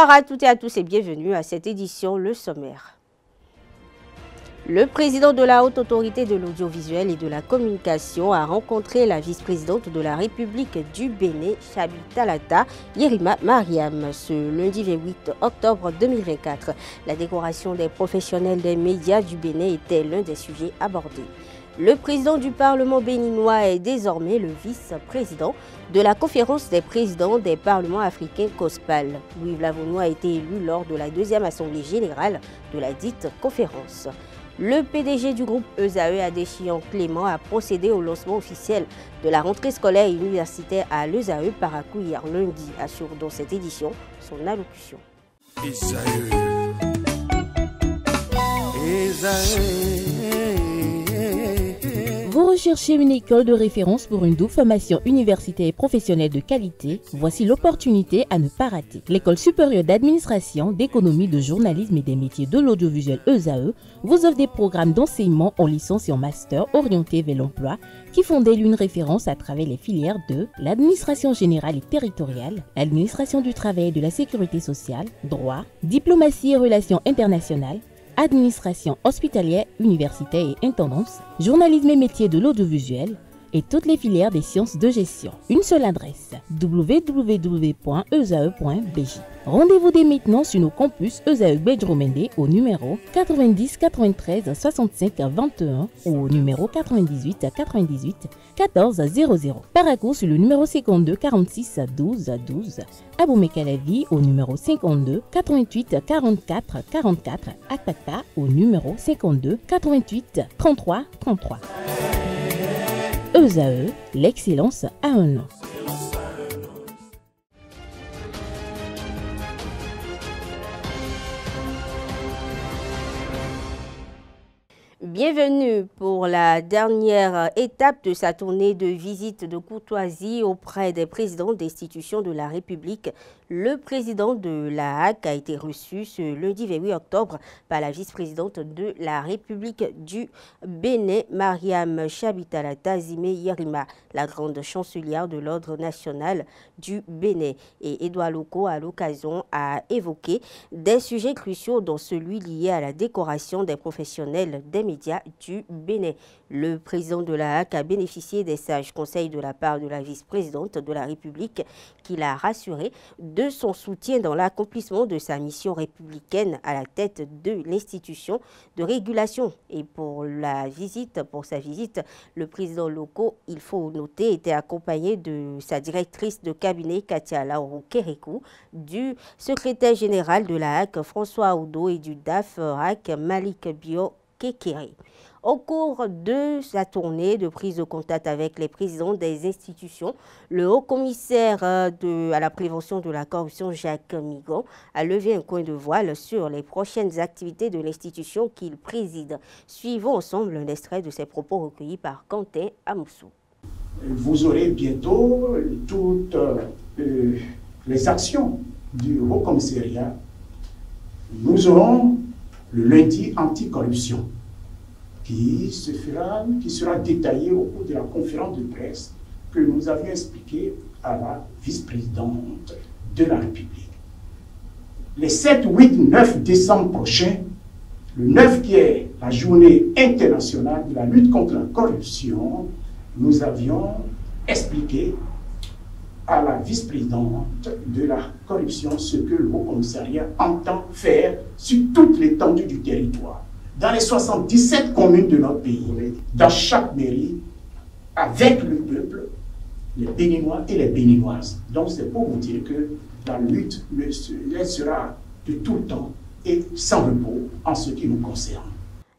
Bonsoir à toutes et à tous et bienvenue à cette édition Le Sommaire. Le président de la Haute Autorité de l'Audiovisuel et de la Communication a rencontré la vice-présidente de la République du Bénin, Chabi Talata, Yerima Mariam, ce lundi 28 octobre 2024. La décoration des professionnels des médias du Bénin était l'un des sujets abordés. Le président du Parlement béninois est désormais le vice-président de la conférence des présidents des parlements africains COSPAL. Louis Lavonnois a été élu lors de la deuxième assemblée générale de la dite conférence. Le PDG du groupe ESAE Adéchian Clément a procédé au lancement officiel de la rentrée scolaire universitaire à l'ESAE Paracou hier lundi, assure dans cette édition son allocution. Vous recherchez une école de référence pour une double formation universitaire et professionnelle de qualité Voici l'opportunité à ne pas rater. L'École supérieure d'administration, d'économie, de journalisme et des métiers de l'audiovisuel ESAE vous offre des programmes d'enseignement en licence et en master orientés vers l'emploi qui font d'elle une référence à travers les filières de l'administration générale et territoriale, l'administration du travail et de la sécurité sociale, droit, diplomatie et relations internationales, administration hospitalière, universitaire et intendance, journalisme et métiers de l'audiovisuel, et toutes les filières des sciences de gestion. Une seule adresse www.esae.bj. Rendez-vous dès maintenant sur nos campus ESAE Bedromende au numéro 90 93 65 21 ou au numéro 98 98 14 00. Paracourt sur le numéro 52 46 12 12. Abou Mekalavi au numéro 52 88 44 44. Akpata au numéro 52 88 33 33. ESAE, l'excellence à un nom. Bienvenue pour la dernière étape de sa tournée de visite de courtoisie auprès des présidents d'institutions de la République. Le président de la HAC a été reçu ce lundi 28 octobre par la vice-présidente de la République du Bénin, Mariam Chabitalata Zime Yerima, la grande chancelière de l'Ordre national du Bénin. Et Édouard Loco, à l'occasion, a évoqué des sujets cruciaux dont celui lié à la décoration des professionnels des du Bénin. Le président de la HAC a bénéficié des sages conseils de la part de la vice-présidente de la République qui l'a rassuré de son soutien dans l'accomplissement de sa mission républicaine à la tête de l'institution de régulation. Et pour la visite, pour sa visite, le président local, il faut noter, était accompagné de sa directrice de cabinet Katia Lauro Kerekou, du secrétaire général de la HAC François Oudo et du DAF HAC Malik Bio Au cours de sa tournée de prise de contact avec les présidents des institutions, le haut-commissaire euh, à la prévention de la corruption, Jacques Migon, a levé un coin de voile sur les prochaines activités de l'institution qu'il préside. Suivons ensemble un extrait de ses propos recueillis par Quentin Amoussou. Vous aurez bientôt toutes euh, les actions du haut-commissariat. Nous aurons le lundi anticorruption qui, qui sera détaillé au cours de la conférence de presse que nous avions expliqué à la vice-présidente de la République. Les 7, 8, 9 décembre prochains, le 9 qui est la journée internationale de la lutte contre la corruption, nous avions expliqué à la vice-présidente de la corruption ce que le Haut-Commissariat entend faire sur toute l'étendue du territoire dans les 77 communes de notre pays, dans chaque mairie, avec le peuple, les Béninois et les Béninoises. Donc c'est pour vous dire que la lutte sera de tout temps et sans repos en ce qui nous concerne.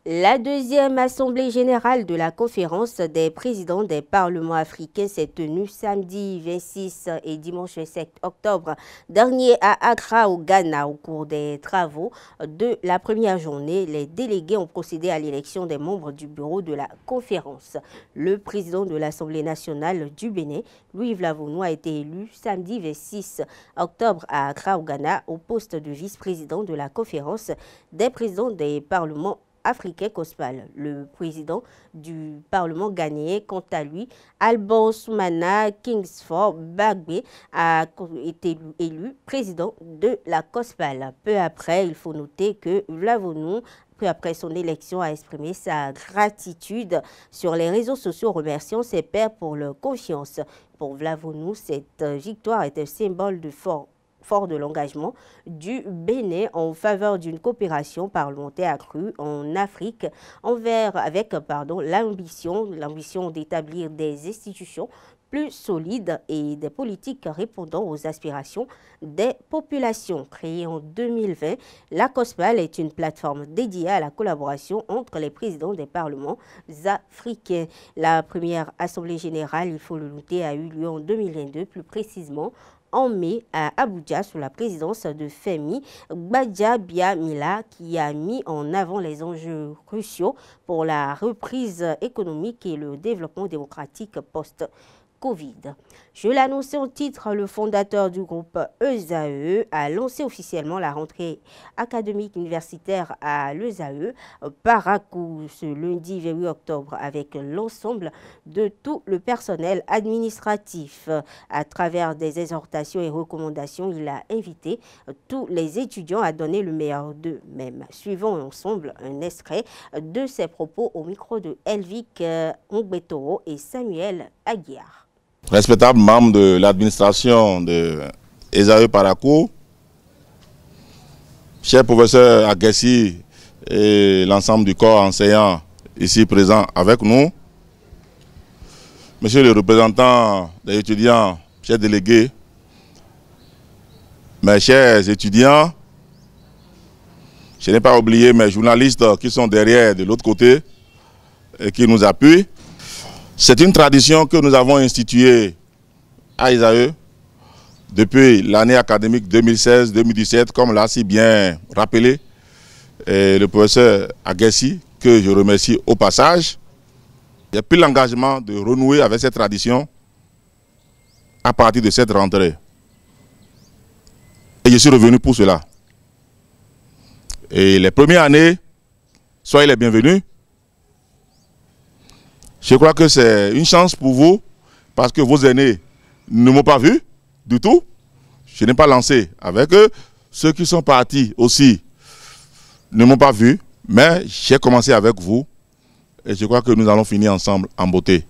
La deuxième assemblée générale de la conférence des présidents des parlements africains s'est tenue samedi 26 et dimanche 7 octobre dernier à Accra au Ghana. Au cours des travaux de la première journée, les délégués ont procédé à l'élection des membres du bureau de la conférence. Le président de l'Assemblée nationale du Bénin, Louis Lavonnois, a été élu samedi 26 octobre à Accra au Ghana au poste de vice-président de la conférence des présidents des parlements africain COSPAL. Le président du Parlement ghanéen, quant à lui, Alban Soumana Kingsford Bagbe, a été élu président de la COSPAL. Peu après, il faut noter que Vlavonou peu après son élection, a exprimé sa gratitude sur les réseaux sociaux, remerciant ses pairs pour leur confiance. Pour Vlavonou, cette victoire est un symbole de fort fort de l'engagement du Bénin en faveur d'une coopération parlementaire accrue en Afrique envers, avec l'ambition d'établir des institutions plus solides et des politiques répondant aux aspirations des populations. Créée en 2020, la COSPAL est une plateforme dédiée à la collaboration entre les présidents des parlements africains. La première Assemblée générale, il faut le noter, a eu lieu en 2022, plus précisément en mai à Abuja sous la présidence de Femi Mila qui a mis en avant les enjeux cruciaux pour la reprise économique et le développement démocratique post Covid. Je l'annonçais au titre, le fondateur du groupe ESAE a lancé officiellement la rentrée académique universitaire à l'ESAE Paracou ce lundi 28 octobre avec l'ensemble de tout le personnel administratif. À travers des exhortations et recommandations, il a invité tous les étudiants à donner le meilleur d'eux-mêmes. Suivons ensemble un extrait de ses propos au micro de Elvic Ongbetoro et Samuel Aguiar respectable membre de l'administration de ESAE Paraco, cher professeur Aguessi et l'ensemble du corps enseignant ici présent avec nous, monsieur le représentant des étudiants, chers délégués, mes chers étudiants, je n'ai pas oublié mes journalistes qui sont derrière de l'autre côté et qui nous appuient. C'est une tradition que nous avons instituée à Isaïe depuis l'année académique 2016-2017, comme l'a si bien rappelé le professeur Aguessi, que je remercie au passage. A plus l'engagement de renouer avec cette tradition à partir de cette rentrée. Et je suis revenu pour cela. Et les premières années, soyez les bienvenus. Je crois que c'est une chance pour vous parce que vos aînés ne m'ont pas vu du tout. Je n'ai pas lancé avec eux. Ceux qui sont partis aussi ne m'ont pas vu, mais j'ai commencé avec vous et je crois que nous allons finir ensemble en beauté.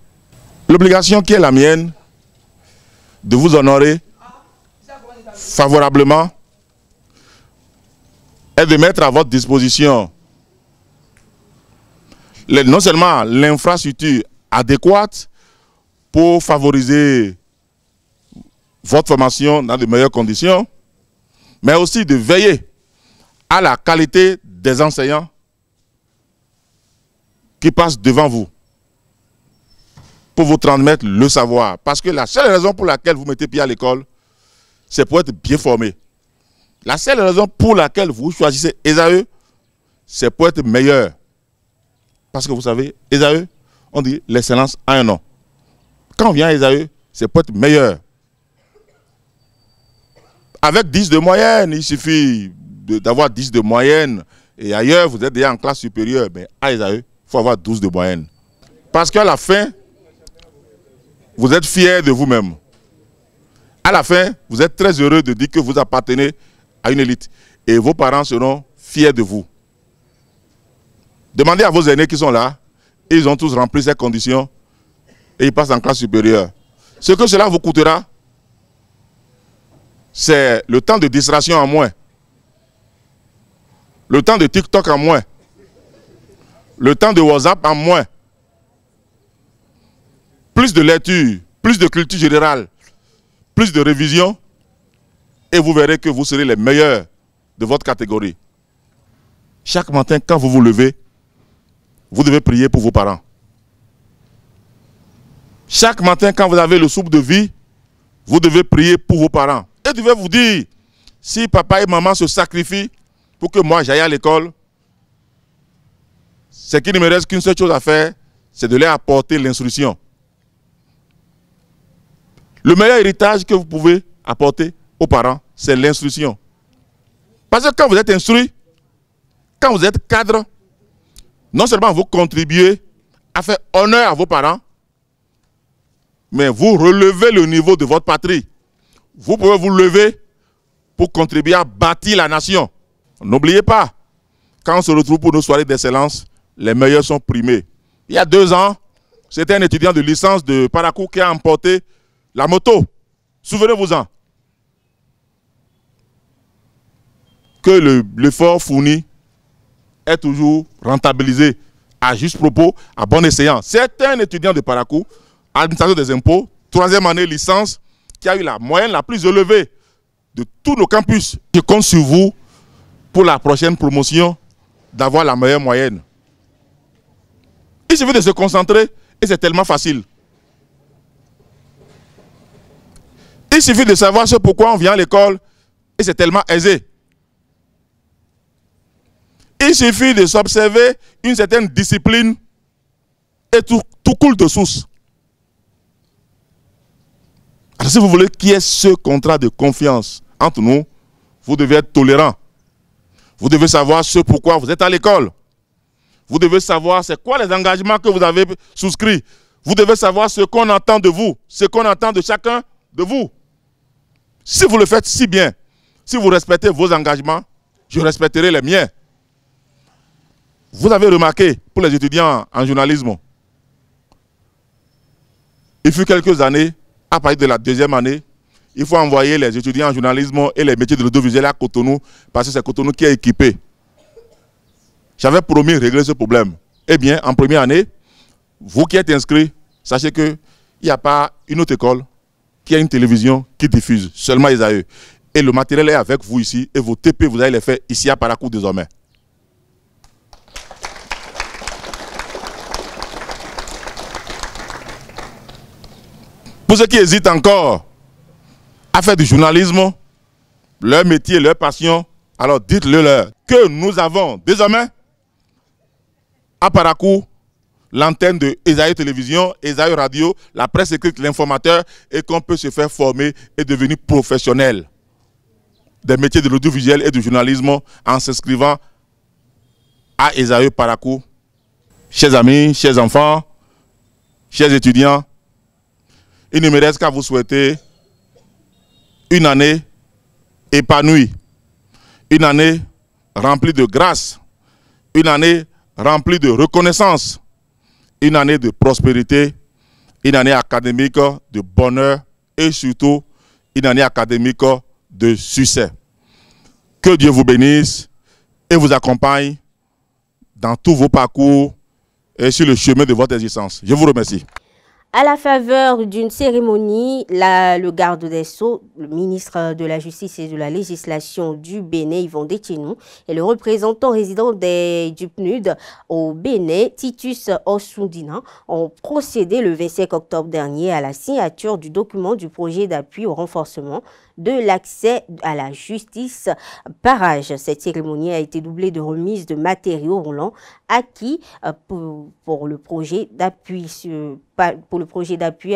L'obligation qui est la mienne de vous honorer favorablement est de mettre à votre disposition non seulement l'infrastructure adéquate pour favoriser votre formation dans de meilleures conditions, mais aussi de veiller à la qualité des enseignants qui passent devant vous pour vous transmettre le savoir. Parce que la seule raison pour laquelle vous mettez pied à l'école, c'est pour être bien formé. La seule raison pour laquelle vous choisissez ESAE, c'est pour être meilleur. Parce que vous savez, Esaü, on dit l'excellence a un nom. Quand on vient Esaü, c'est pour être meilleur. Avec 10 de moyenne, il suffit d'avoir 10 de moyenne. Et ailleurs, vous êtes déjà en classe supérieure. Mais à Esaü, il faut avoir 12 de moyenne. Parce qu'à la fin, vous êtes fier de vous-même. À la fin, vous êtes très heureux de dire que vous appartenez à une élite. Et vos parents seront fiers de vous. Demandez à vos aînés qui sont là. Ils ont tous rempli ces conditions. Et ils passent en classe supérieure. Ce que cela vous coûtera, c'est le temps de distraction en moins. Le temps de TikTok en moins. Le temps de WhatsApp en moins. Plus de lecture, plus de culture générale, plus de révision. Et vous verrez que vous serez les meilleurs de votre catégorie. Chaque matin, quand vous vous levez, vous devez prier pour vos parents. Chaque matin, quand vous avez le soupe de vie, vous devez prier pour vos parents. Et devez vous dire, si papa et maman se sacrifient pour que moi j'aille à l'école, c'est qu'il ne me reste qu'une seule chose à faire, c'est de leur apporter l'instruction. Le meilleur héritage que vous pouvez apporter aux parents, c'est l'instruction. Parce que quand vous êtes instruit, quand vous êtes cadre, non seulement vous contribuez à faire honneur à vos parents, mais vous relevez le niveau de votre patrie. Vous pouvez vous lever pour contribuer à bâtir la nation. N'oubliez pas, quand on se retrouve pour nos soirées d'excellence, les meilleurs sont primés. Il y a deux ans, c'était un étudiant de licence de Parakou qui a emporté la moto. Souvenez-vous-en. Que l'effort fourni est toujours rentabilisé à juste propos, à bon essayant. C'est un étudiant de Parakou, administrateur des impôts, troisième année licence, qui a eu la moyenne la plus élevée de tous nos campus. Je compte sur vous pour la prochaine promotion d'avoir la meilleure moyenne. Il suffit de se concentrer et c'est tellement facile. Il suffit de savoir ce pourquoi on vient à l'école et c'est tellement aisé. Il suffit de s'observer une certaine discipline et tout, tout coule de source. Alors si vous voulez qu'il y ait ce contrat de confiance entre nous, vous devez être tolérant. Vous devez savoir ce pourquoi vous êtes à l'école. Vous devez savoir c'est quoi les engagements que vous avez souscrits. Vous devez savoir ce qu'on entend de vous, ce qu'on entend de chacun de vous. Si vous le faites si bien, si vous respectez vos engagements, je respecterai les miens. Vous avez remarqué, pour les étudiants en journalisme, il fut quelques années, à partir de la deuxième année, il faut envoyer les étudiants en journalisme et les métiers de l'audiovisuel à Cotonou, parce que c'est Cotonou qui est équipé. J'avais promis de régler ce problème. Eh bien, en première année, vous qui êtes inscrits, sachez qu'il n'y a pas une autre école qui a une télévision qui diffuse, seulement Isaïe. Et le matériel est avec vous ici, et vos TP, vous allez les faire ici à Parakou désormais. Pour ceux qui hésitent encore à faire du journalisme, leur métier, leur passion, alors dites-le leur que nous avons désormais à Parakou l'antenne de Esaïe Télévision, Esaïe Radio, la presse écrite, l'informateur, et qu'on peut se faire former et devenir professionnel des métiers de l'audiovisuel et du journalisme en s'inscrivant à Esaïe Parakou. Chers amis, chers enfants, chers étudiants, il ne me reste qu'à vous souhaiter une année épanouie, une année remplie de grâce, une année remplie de reconnaissance, une année de prospérité, une année académique de bonheur et surtout une année académique de succès. Que Dieu vous bénisse et vous accompagne dans tous vos parcours et sur le chemin de votre existence. Je vous remercie. À la faveur d'une cérémonie, le garde des Sceaux, le ministre de la Justice et de la Législation du Bénin, Yvon Détinou, et le représentant résident du PNUD au Bénin, Titus Osundina, ont procédé le 25 octobre dernier à la signature du document du projet d'appui au renforcement de l'accès à la justice par âge. Cette cérémonie a été doublée de remise de matériaux roulants acquis euh, pour, le projet d'appui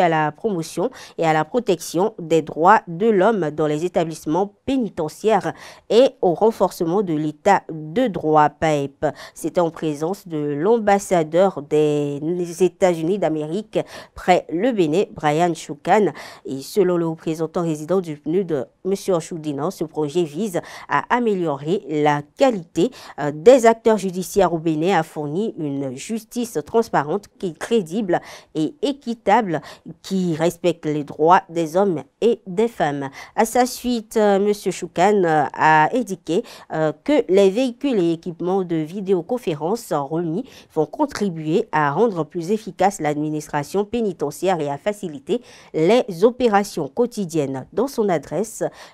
à la promotion et à la protection des droits de l'homme dans les établissements pénitentiaires et au renforcement de l'état de droit PAEP. C'était en présence de l'ambassadeur des États-Unis d'Amérique près le Bénin, Brian Choukan, et selon le représentant résident du PNUD de M. Choudina, ce projet vise à améliorer la qualité euh, des acteurs judiciaires au Bénin, à fournir une justice transparente, crédible et équitable, qui respecte les droits des hommes et des femmes. À sa suite, euh, M. Choukan euh, a indiqué que les véhicules et équipements de vidéoconférence remis vont contribuer à rendre plus efficace l'administration pénitentiaire et à faciliter les opérations quotidiennes. Dans son adresse,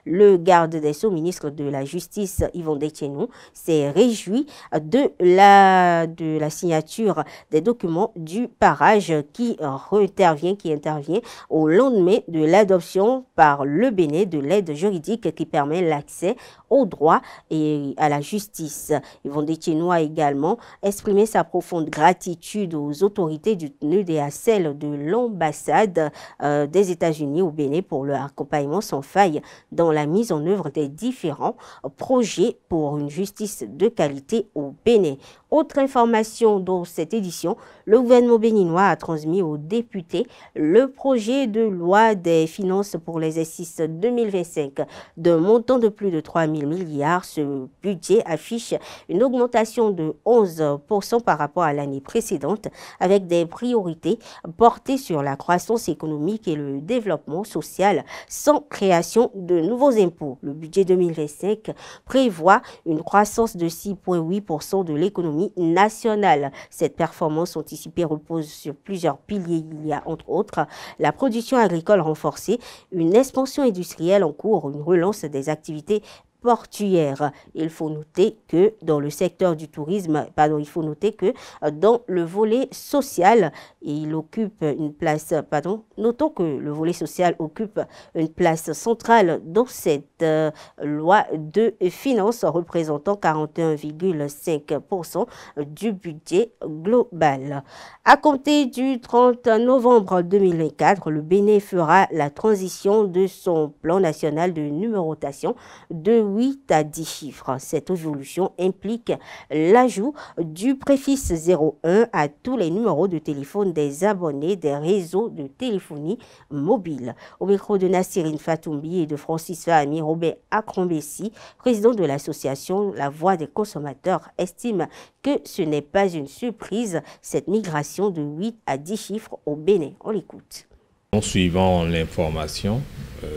le garde des Sceaux, ministre de la Justice, Yvon Détienou, s'est réjoui de la, signature des documents du parage qui intervient, au lendemain de l'adoption par le Bénin de l'aide juridique qui permet l'accès au droit et à la justice. Yvon Détienois a également exprimé sa profonde gratitude aux autorités du TNUD et à celles de l'ambassade euh, des États-Unis au Bénin pour leur accompagnement sans faille dans la mise en œuvre des différents projets pour une justice de qualité au Bénin. Autre information dans cette édition, le gouvernement béninois a transmis aux députés le projet de loi des finances pour l'exercice 2025 d'un montant de plus de 3 000 milliards. Ce budget affiche une augmentation de 11% par rapport à l'année précédente avec des priorités portées sur la croissance économique et le développement social sans création de nouveaux impôts. Le budget 2025 prévoit une croissance de 6,8% de l'économie nationale. Cette performance anticipée repose sur plusieurs piliers. Il y a entre autres la production agricole renforcée, une expansion industrielle en cours, une relance des activités portuaire. Il faut noter que dans le secteur du tourisme, pardon, il faut noter que euh, dans le volet social, il occupe une place, pardon, notons que le volet social occupe une place centrale dans cette euh, loi de finances représentant 41,5% du budget global. À compter du 30 novembre 2024, le Bénin fera la transition de son plan national de numérotation de 8 à 10 chiffres. Cette évolution implique l'ajout du préfixe 01 à tous les numéros de téléphone des abonnés des réseaux de téléphonie mobile. Au micro de Nassirine Fatoumbi et de Francis Fahmi, Robert Akrombessi, président de l'association La Voix des consommateurs, estime que ce n'est pas une surprise, cette migration de 8 à 10 chiffres au Bénin. On l'écoute. En suivant l'information euh,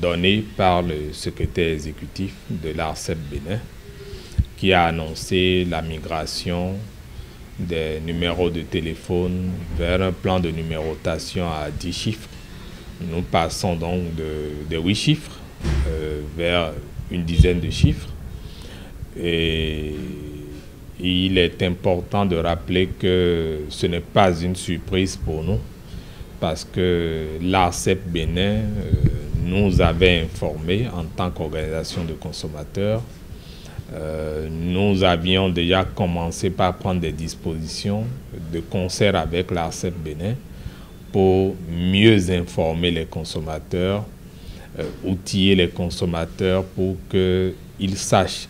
donnée par le secrétaire exécutif de l'ARCEP Bénin, qui a annoncé la migration des numéros de téléphone vers un plan de numérotation à 10 chiffres. Nous passons donc de, 8 chiffres euh, vers une dizaine de chiffres. Et il est important de rappeler que ce n'est pas une surprise pour nous parce que l'ARCEP Bénin euh, nous avait informé en tant qu'organisation de consommateurs. Euh, nous avions déjà commencé par prendre des dispositions de concert avec l'ARCEP Bénin pour mieux informer les consommateurs, euh, outiller les consommateurs pour qu'ils sachent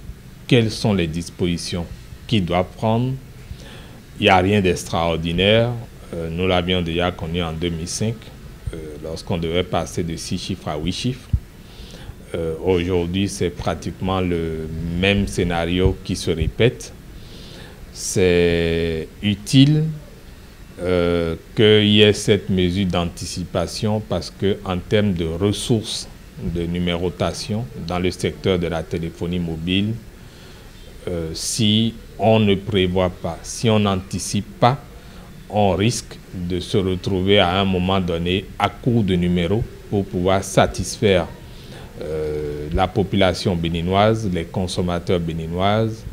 quelles sont les dispositions qu'ils doivent prendre. Il n'y a rien d'extraordinaire. Euh, nous l'avions déjà connu en 2005, euh, lorsqu'on devait passer de 6 chiffres à 8 chiffres. Euh, aujourd'hui, c'est pratiquement le même scénario qui se répète. C'est utile qu'il y ait cette mesure d'anticipation parce qu'en termes de ressources de numérotation dans le secteur de la téléphonie mobile, si on ne prévoit pas, si on n'anticipe pas, on risque de se retrouver à un moment donné à court de numéros pour pouvoir satisfaire euh, la population béninoise, les consommateurs béninoises.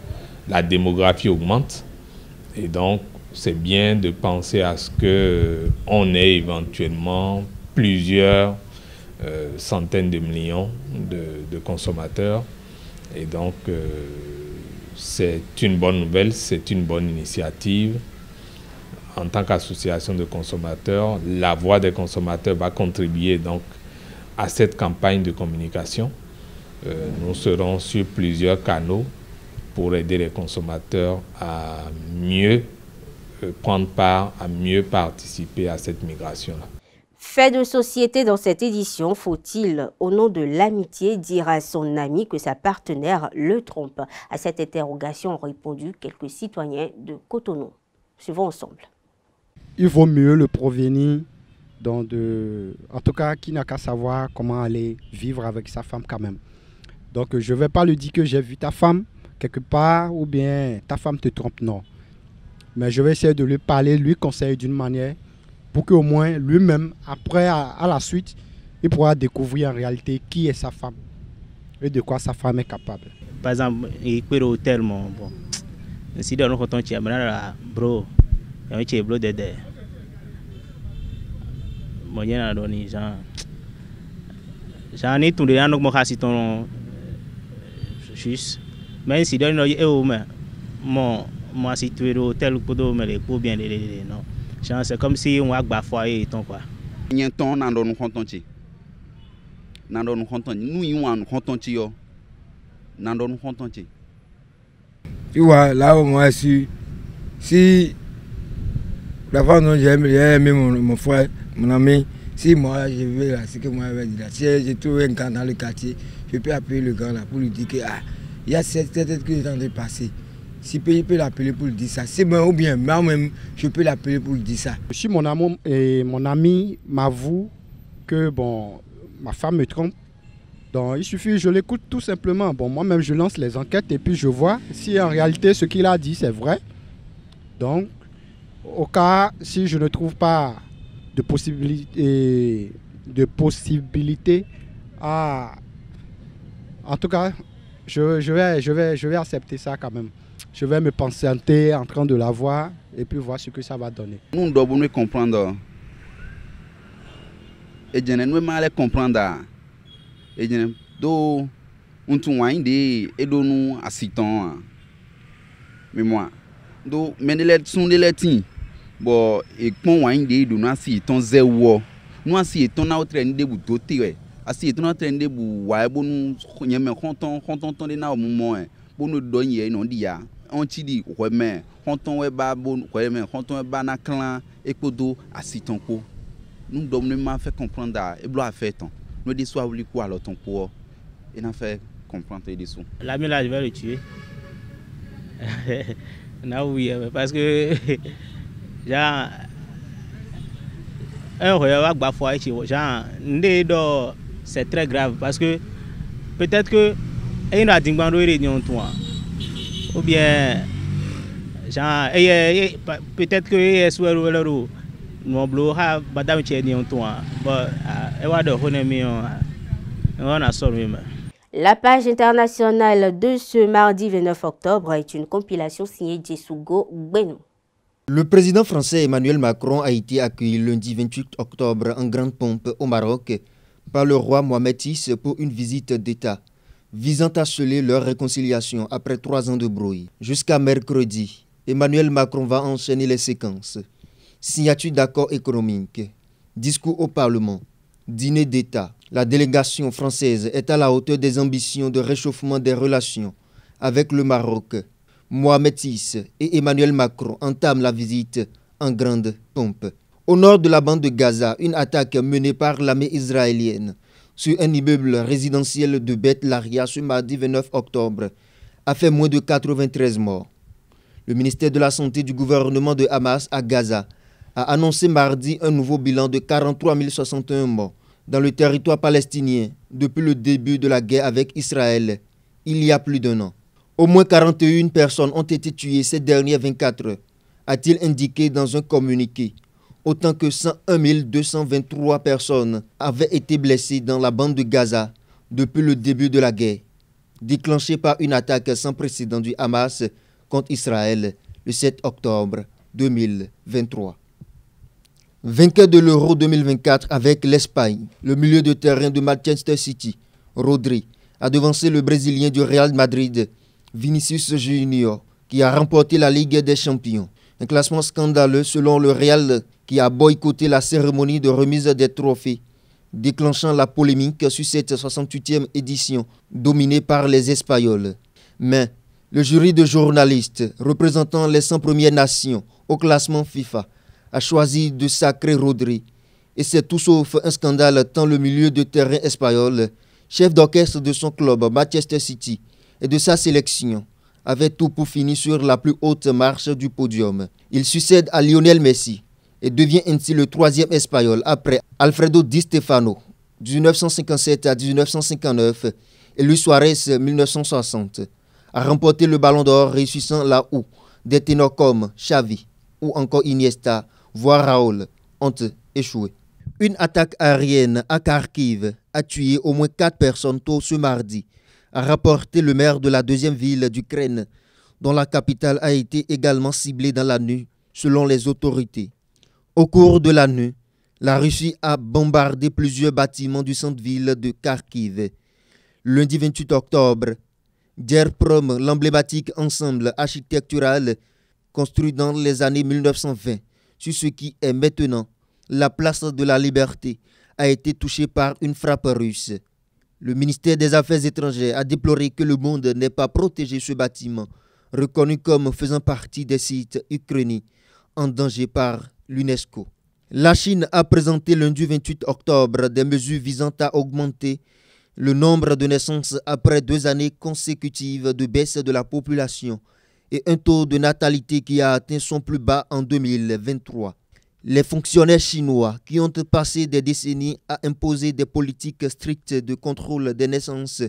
La démographie augmente et donc c'est bien de penser à ce qu'on ait éventuellement plusieurs euh, centaines de millions de, consommateurs. Et donc, euh, c'est une bonne nouvelle, c'est une bonne initiative en tant qu'association de consommateurs, la voix des consommateurs va contribuer donc à cette campagne de communication. Euh, nous serons sur plusieurs canaux pour aider les consommateurs à mieux euh, prendre part, à mieux participer à cette migration-là. Fait de société dans cette édition, faut-il, au nom de l'amitié, dire à son ami que sa partenaire le trompe? À cette interrogation ont répondu quelques citoyens de Cotonou. Suivons ensemble il vaut mieux le provenir dans de, en tout cas, qui n'a qu'à savoir comment aller vivre avec sa femme quand même. Donc, je ne vais pas lui dire que j'ai vu ta femme quelque part ou bien ta femme te trompe, non. Mais je vais essayer de lui parler, lui conseiller d'une manière pour qu'au moins lui-même, après, à, la suite, il pourra découvrir en réalité qui est sa femme et de quoi sa femme est capable. Par exemple, il peut hôtel, bon. Si dans le tu bro, il y a un de mo yena do ni jan jan ni tun de yan mo kasi ton juste mais si do no e o me mo mo situé do tel podo me le po bien de non jan c'est comme si on a gba foyer ton quoi nye tɔn na dɔ nu xɔtɔn tsi na dɔ nu xɔtɔn tsi nu yi wa nu xɔtɔn tsi yɔ na dɔ nu xɔtɔn tsi. tu vois là où moi je suis si la fois dont j'ai aimé mon, mon ami si moi je vais là c'est que moi je vais dire si j'ai trouvé un gars dans le quartier je peux appeler le gars là pour lui dire que ah il y a cette tête qui est en de passer si je peux l'appeler pour lui dire ça, c'est bon ou bien moi-même, je peux l'appeler pour lui dire ça. Si mon, amour et mon ami m'avoue que bon, ma femme me trompe, donc il suffit, je l'écoute tout simplement. Bon, moi-même, je lance les enquêtes et puis je vois si en réalité ce qu'il a dit, c'est vrai. Donc, au cas, si je ne trouve pas de possibilité, de possibilité à... En tout cas, je, je, vais, je, vais, je vais accepter ça quand même je vais me penser en train de la voir et puis voir ce que ça va donner. Nous devons comprendre. Et je ne mal comprendre. Et je ne do untu wain de e do nu asiton mais moi do menele sun de bɔ ekpɔn wa yin de do na si etɔn zɛ wɔ nua si etɔn na wotrɛ nu de bu to te wɛ asi etɔn na wotrɛ nu de bu wa ebo nu nyɛmɛ xɔntɔn xɔntɔntɔn de na wɔ mu mɔ ɛ bo nu dɔ yin yɛ nɔ di ya ɔn tsi di xɔɛ mɛ xɔntɔn wɛ ba bo xɔɛ mɛ xɔntɔn wɛ ba na klan ekpodo asi tɔn kpo nu dɔm ne ma fɛ kɔnpɔn da eblo afɛ tɔn nu de so awuli ko alɔ tɔn kpoɔ ena fɛ kɔnpɔn te de so. lamina je vais le tuer na wuyi parce que. c'est très grave parce que peut-être que eyin do adigban do ere ni on tun ou bien peut-être que es wɛrɛ wɛrɛ do nɔblo ha badam cɛ ni to bon e wa dɔ hone mi on a sɔrɔ mi La page internationale de ce mardi 29 octobre est une compilation signée Jesugo Gbeno. Le président français Emmanuel Macron a été accueilli lundi 28 octobre en grande pompe au Maroc par le roi Mohamed VI pour une visite d'État visant à sceller leur réconciliation après trois ans de brouille. Jusqu'à mercredi, Emmanuel Macron va enchaîner les séquences. Signature d'accords économiques, discours au Parlement, dîner d'État. La délégation française est à la hauteur des ambitions de réchauffement des relations avec le Maroc. Mohamed VI et Emmanuel Macron entament la visite en grande pompe. Au nord de la bande de Gaza, une attaque menée par l'armée israélienne sur un immeuble résidentiel de Beth Laria ce mardi 29 octobre a fait moins de 93 morts. Le ministère de la Santé du gouvernement de Hamas à Gaza a annoncé mardi un nouveau bilan de 43 061 morts dans le territoire palestinien depuis le début de la guerre avec Israël il y a plus d'un an. Au moins 41 personnes ont été tuées ces dernières 24 heures, a-t-il indiqué dans un communiqué autant que 101 223 personnes avaient été blessées dans la bande de Gaza depuis le début de la guerre, déclenchée par une attaque sans précédent du Hamas contre Israël le 7 octobre 2023. Vainqueur de l'Euro 2024 avec l'Espagne, le milieu de terrain de Manchester City, Rodri, a devancé le Brésilien du Real Madrid, Vinicius Junior, qui a remporté la Ligue des Champions. Un classement scandaleux selon le Real qui a boycotté la cérémonie de remise des trophées, déclenchant la polémique sur cette 68e édition dominée par les Espagnols. Mais le jury de journalistes représentant les 100 premières nations au classement FIFA a choisi de sacrer Rodri. Et c'est tout sauf un scandale tant le milieu de terrain espagnol, chef d'orchestre de son club Manchester City et de sa sélection, avait tout pour finir sur la plus haute marche du podium. Il succède à Lionel Messi, et devient ainsi le troisième espagnol après Alfredo Di Stefano, 1957 à 1959, et Luis Suarez, 1960, a remporté le ballon d'or, réussissant là où des ténors comme Xavi ou encore Iniesta, voire Raoul, ont échoué. Une attaque aérienne à Kharkiv a tué au moins quatre personnes tôt ce mardi, a rapporté le maire de la deuxième ville d'Ukraine, dont la capitale a été également ciblée dans la nuit, selon les autorités. Au cours de la nuit, La Russie a bombardé plusieurs bâtiments du centre-ville de Kharkiv. Lundi 28 octobre, Dierprom, l'emblématique ensemble architectural construit dans les années 1920 sur ce qui est maintenant la place de la liberté, a été touché par une frappe russe. Le ministère des Affaires étrangères a déploré que le monde n'ait pas protégé ce bâtiment, reconnu comme faisant partie des sites ukrainiens en danger par l'UNESCO. La Chine a présenté lundi 28 octobre des mesures visant à augmenter le nombre de naissances après deux années consécutives de baisse de la population et un taux de natalité qui a atteint son plus bas en 2023. Les fonctionnaires chinois qui ont passé des décennies à imposer des politiques strictes de contrôle des naissances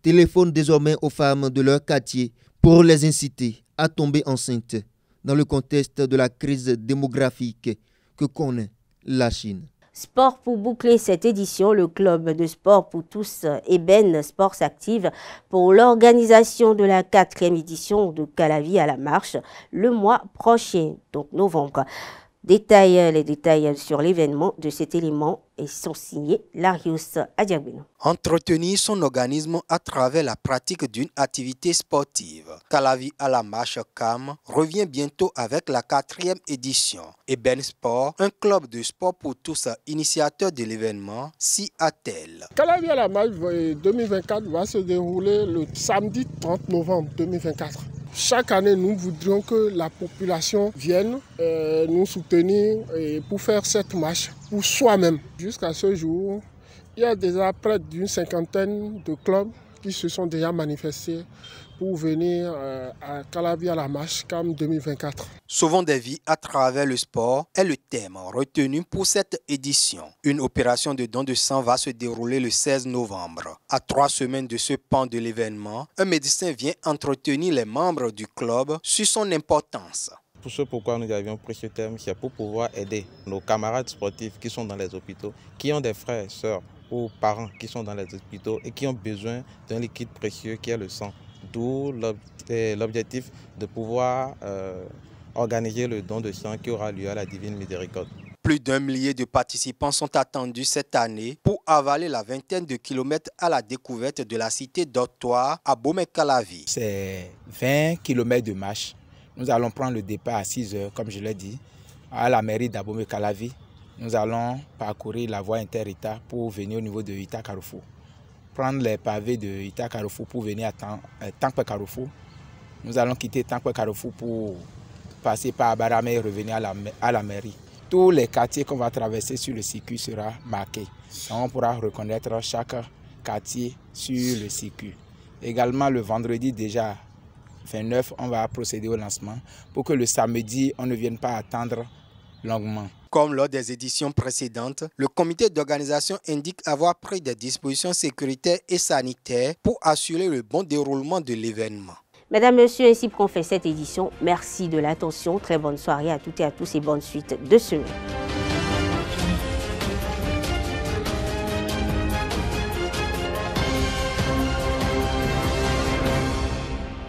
téléphonent désormais aux femmes de leur quartier pour les inciter à tomber enceintes dans le contexte de la crise démographique que connaît la Chine. Sport pour boucler cette édition, le club de sport pour tous Eben Sports active pour l'organisation de la quatrième édition de Calavi à la marche le mois prochain, donc novembre. Détails, les détails sur l'événement de cet élément et sont signés Larius Adiabino. Entretenir son organisme à travers la pratique d'une activité sportive. Calavi à la marche CAM revient bientôt avec la quatrième édition. Et Ben Sport, un club de sport pour tous, initiateur de l'événement, s'y attelle. Calavi à la marche 2024 va se dérouler le samedi 30 novembre 2024. Chaque année, nous voudrions que la population vienne euh, nous soutenir et pour faire cette marche pour soi-même. Jusqu'à ce jour, il y a déjà près d'une cinquantaine de clubs qui se sont déjà manifestés pour venir euh, à Calavi à la marche CAM 2024. Sauvons des vies à travers le sport est le thème retenu pour cette édition. Une opération de don de sang va se dérouler le 16 novembre. À trois semaines de ce pan de l'événement, un médecin vient entretenir les membres du club sur son importance. Pour ce pourquoi nous avions pris ce thème, c'est pour pouvoir aider nos camarades sportifs qui sont dans les hôpitaux, qui ont des frères et sœurs ou parents qui sont dans les hôpitaux et qui ont besoin d'un liquide précieux qui est le sang. D'où l'objectif de pouvoir euh, organiser le don de sang qui aura lieu à la Divine Miséricorde. Plus d'un millier de participants sont attendus cette année pour avaler la vingtaine de kilomètres à la découverte de la cité d'Ottoir à Bomé-Calavi. C'est 20 kilomètres de marche. Nous allons prendre le départ à 6 heures, comme je l'ai dit, à la mairie d'Abomey-Calavi. Nous allons parcourir la voie inter-État pour venir au niveau de Ita Carrefour prendre les pavés de Ita Carrefour pour venir à euh, Tankwe Carrefour. Nous allons quitter Tankwe Carrefour pour passer par Barame et revenir à la, à la mairie. Tous les quartiers qu'on va traverser sur le circuit sera marqué. on pourra reconnaître chaque quartier sur le circuit. Également le vendredi déjà 29, on va procéder au lancement pour que le samedi, on ne vienne pas attendre longuement. Comme lors des éditions précédentes, le comité d'organisation indique avoir pris des dispositions sécuritaires et sanitaires pour assurer le bon déroulement de l'événement. Mesdames, Messieurs, ainsi qu'on fait cette édition. Merci de l'attention. Très bonne soirée à toutes et à tous et bonne suite de semaine.